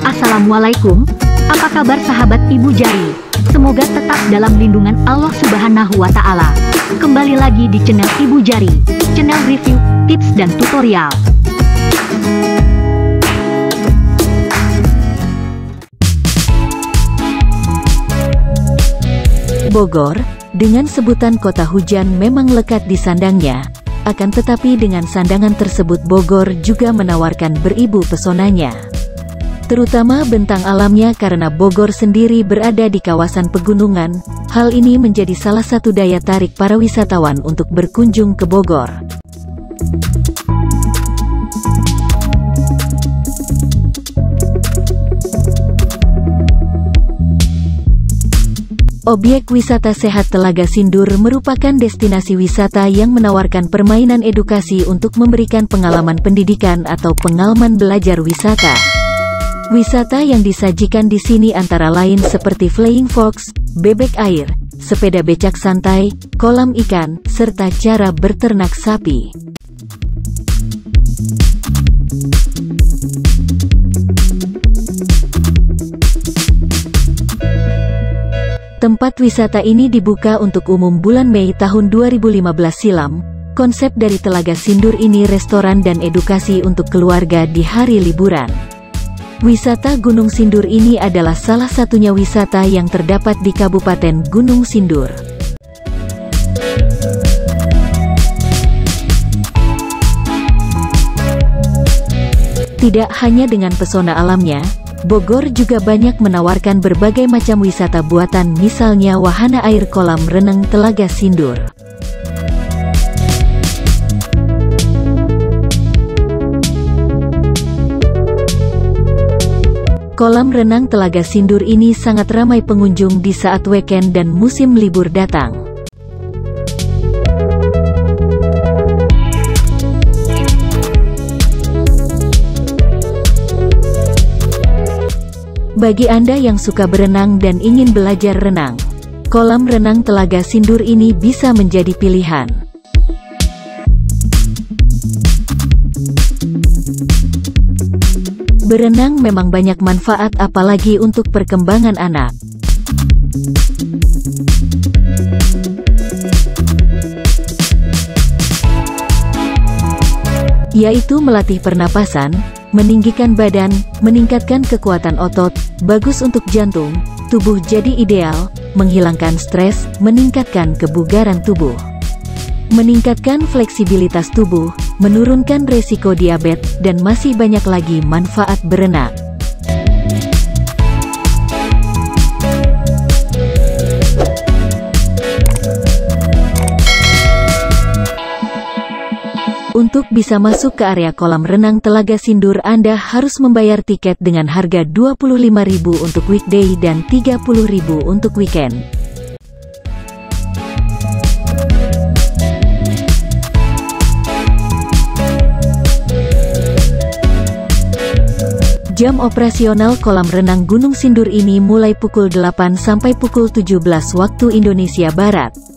Assalamualaikum, apa kabar sahabat Ibu Jari? Semoga tetap dalam lindungan Allah Subhanahu wa Ta'ala. Kembali lagi di channel Ibu Jari, channel review, tips, dan tutorial. Bogor, dengan sebutan kota hujan memang lekat di sandangnya, akan tetapi dengan sandangan tersebut Bogor juga menawarkan beribu pesonanya. Terutama bentang alamnya karena Bogor sendiri berada di kawasan pegunungan, hal ini menjadi salah satu daya tarik para wisatawan untuk berkunjung ke Bogor. Objek wisata sehat Telaga Sindur merupakan destinasi wisata yang menawarkan permainan edukasi untuk memberikan pengalaman pendidikan atau pengalaman belajar wisata. Wisata yang disajikan di sini antara lain seperti flying fox, bebek air, sepeda becak santai, kolam ikan, serta cara berternak sapi. Tempat wisata ini dibuka untuk umum bulan Mei tahun 2015 silam. Konsep dari Telaga Sindur ini restoran dan edukasi untuk keluarga di hari liburan. Wisata Gunung Sindur ini adalah salah satunya wisata yang terdapat di Kabupaten Gunung Sindur. Tidak hanya dengan pesona alamnya, Bogor juga banyak menawarkan berbagai macam wisata buatan misalnya wahana air kolam renang Telaga Sindur. Kolam renang Telaga Sindur ini sangat ramai pengunjung di saat weekend dan musim libur datang. Bagi Anda yang suka berenang dan ingin belajar renang, kolam renang Telaga Sindur ini bisa menjadi pilihan. Berenang memang banyak manfaat apalagi untuk perkembangan anak. Yaitu melatih pernapasan, meninggikan badan, meningkatkan kekuatan otot, bagus untuk jantung, tubuh jadi ideal, menghilangkan stres, meningkatkan kebugaran tubuh. Meningkatkan fleksibilitas tubuh, menurunkan resiko diabetes, dan masih banyak lagi manfaat berenang. Untuk bisa masuk ke area kolam renang Telaga Sindur Anda harus membayar tiket dengan harga Rp25.000 untuk weekday dan Rp30.000 untuk weekend. Jam operasional kolam renang Gunung Sindur ini mulai pukul 8 sampai pukul 17 waktu Indonesia Barat.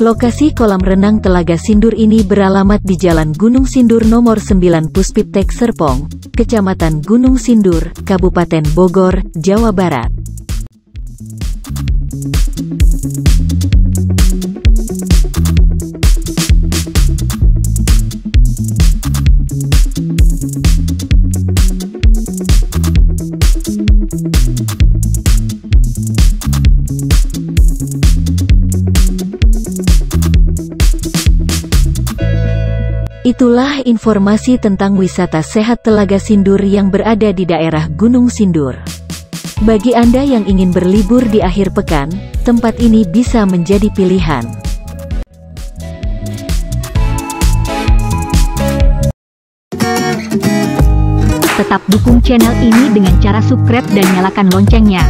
Lokasi kolam renang Telaga Sindur ini beralamat di Jalan Gunung Sindur nomor 9 Puspiptek Serpong, Kecamatan Gunung Sindur, Kabupaten Bogor, Jawa Barat. Itulah informasi tentang wisata sehat Telaga Sindur yang berada di daerah Gunung Sindur. Bagi Anda yang ingin berlibur di akhir pekan, tempat ini bisa menjadi pilihan. Tetap dukung channel ini dengan cara subscribe dan nyalakan loncengnya.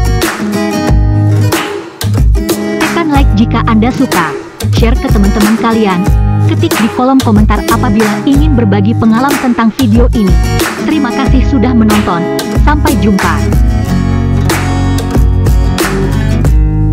Tekan like jika Anda suka, share ke teman-teman kalian, Ketik di kolom komentar apabila ingin berbagi pengalaman tentang video ini. Terima kasih sudah menonton. Sampai jumpa.